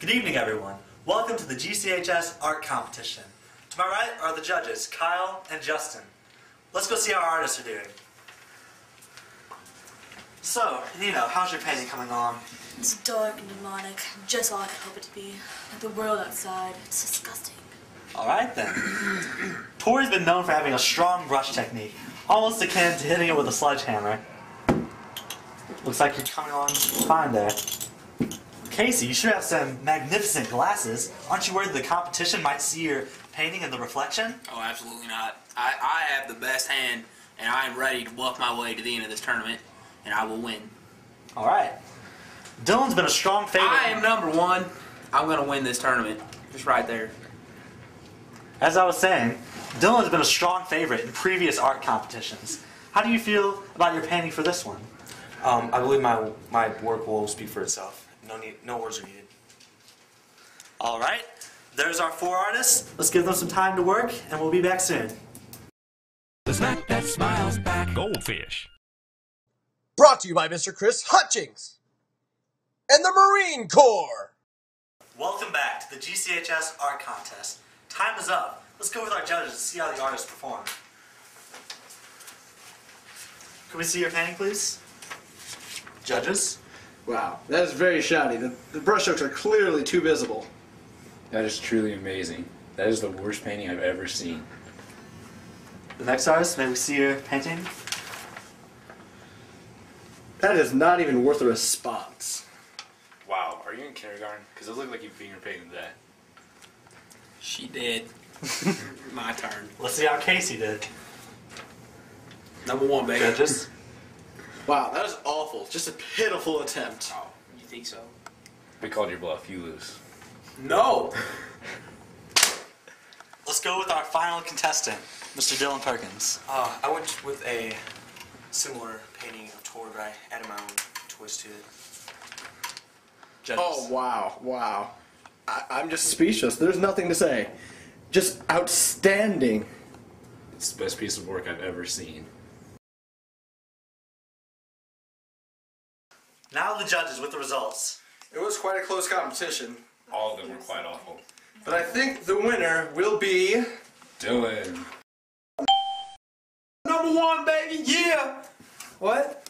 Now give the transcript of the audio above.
Good evening, everyone. Welcome to the GCHS art competition. To my right are the judges, Kyle and Justin. Let's go see how our artists are doing. So, Neno, how's your painting coming along? It's dark and demonic, just like I hope it to be. Like the world outside, it's disgusting. Alright then. Tori's been known for having a strong brush technique, almost akin to hitting it with a sledgehammer. Looks like you're coming along fine there. Casey, you should have some magnificent glasses. Aren't you worried the competition might see your painting in the reflection? Oh, absolutely not. I, I have the best hand, and I am ready to bluff my way to the end of this tournament, and I will win. Alright. Dylan's been a strong favorite. I am number one. I'm going to win this tournament. Just right there. As I was saying, Dylan's been a strong favorite in previous art competitions. How do you feel about your painting for this one? Um, I believe my my work will speak for itself. No need, no words are needed. All right, there's our four artists. Let's give them some time to work, and we'll be back soon. The snack that smiles back. Goldfish. Brought to you by Mr. Chris Hutchings and the Marine Corps. Welcome back to the GCHS Art Contest. Time is up. Let's go with our judges and see how the artists perform. Can we see your painting, please? Judges? Wow, that is very shoddy. The, the brushstrokes are clearly too visible. That is truly amazing. That is the worst painting I've ever seen. The next artist, may we see your painting? That is not even worth a response. Wow, are you in kindergarten? Because it looked like you finger painted that. She did. my turn. Let's see how Casey did. Number one, baby. Judges? Wow, that is awful. Just a pitiful attempt. Oh, you think so? We called your bluff. You lose. No. Let's go with our final contestant, Mr. Dylan Perkins. Uh, I went with a similar painting of Tor, but I added my own twist to it. Judges. Oh, wow, wow. I, I'm just speechless. There's nothing to say. Just outstanding. It's the best piece of work I've ever seen. Now the judges with the results. It was quite a close competition, All of them were quite awful. but I think the winner will be. Dylan. Number one, baby. Yeah. What?